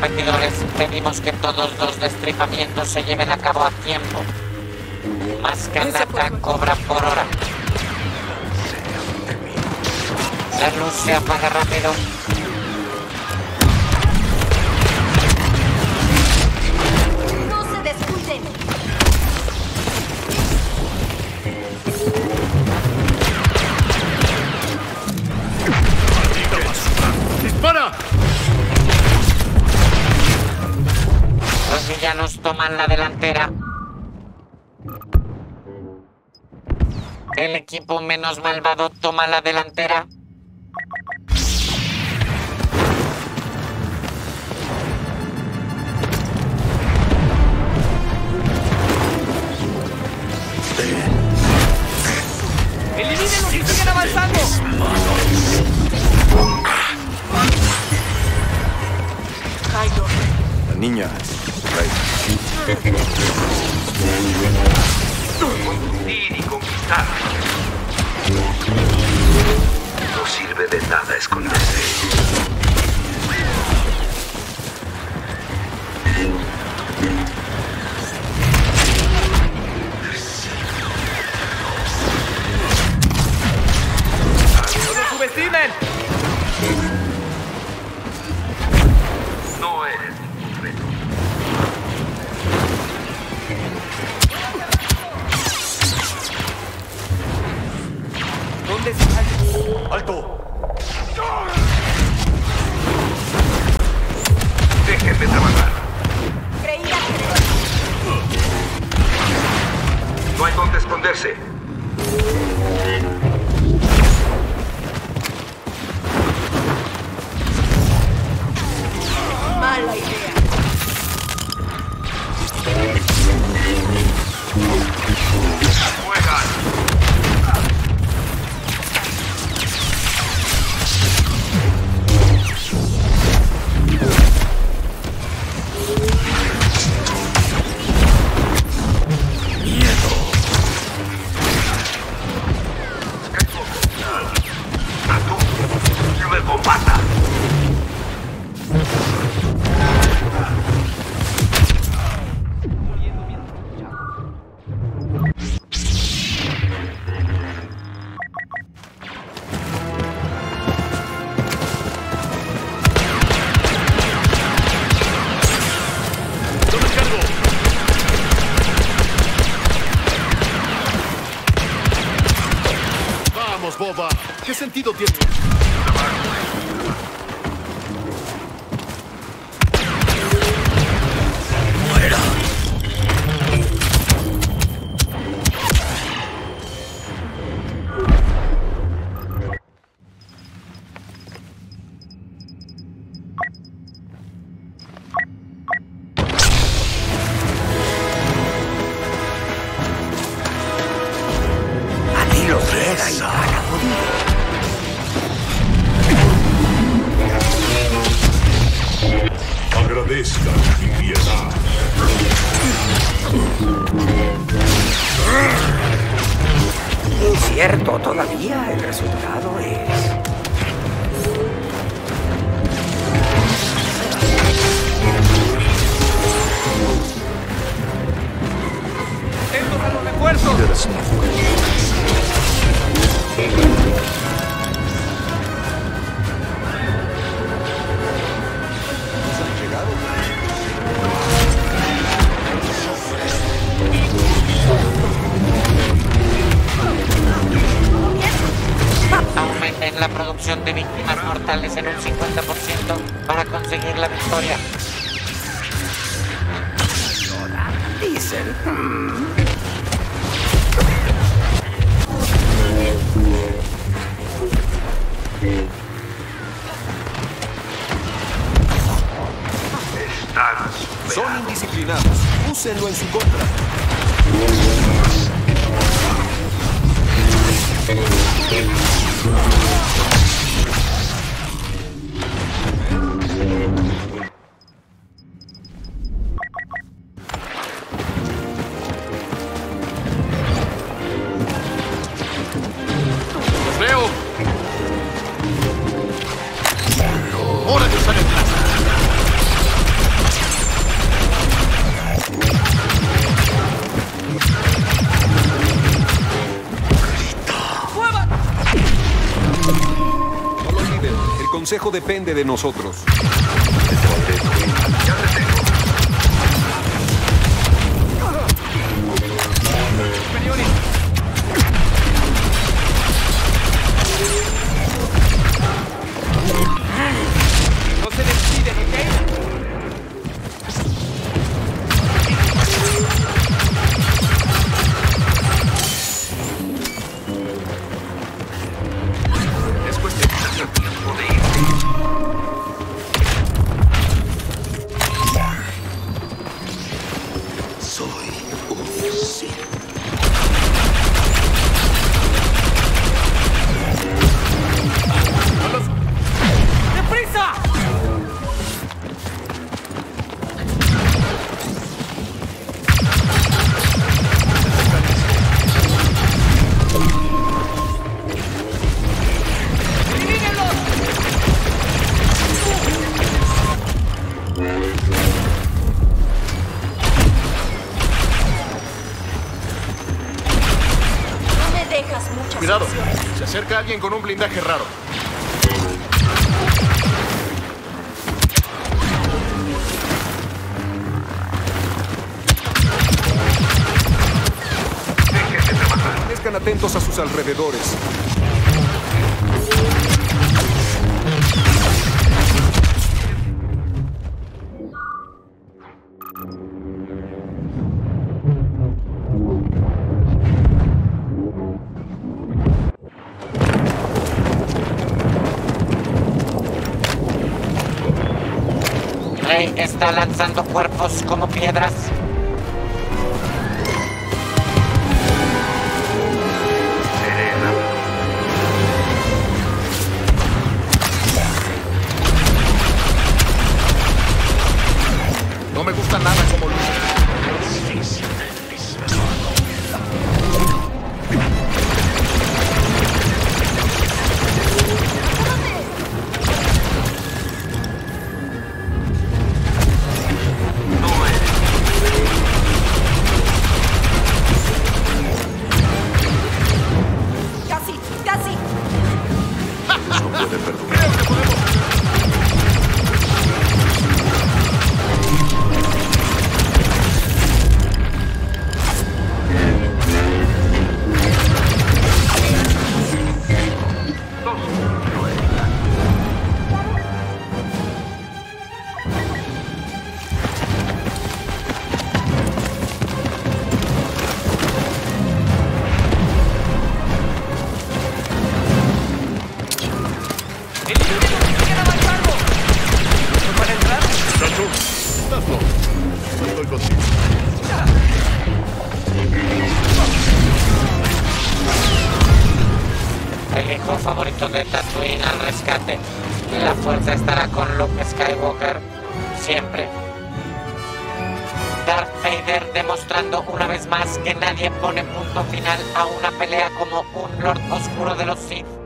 competidores, pedimos que todos los destripamientos se lleven a cabo a tiempo. Más que nada cobra por hora. La luz se apaga rápido. Villanos toman la delantera. El equipo menos malvado toma la delantera. ¡Elimínenos y siguen avanzando! La niña. Conducir y conquistar. No sirve de nada esconderse. Sentido tiene? Incierto todavía, el resultado es... ¡Estos a los refuerzos! Mortales en un 50% para conseguir la victoria. Dicen... Están Son indisciplinados. Úsenlo en su contra. Consejo depende de nosotros. Acerca alguien con un blindaje raro. Permanezcan atentos a sus alrededores. Está lanzando cuerpos como piedras. Favorito de Tatooine al rescate. La fuerza estará con Luke Skywalker. Siempre. Darth Vader demostrando una vez más que nadie pone punto final a una pelea como un Lord Oscuro de los Sith.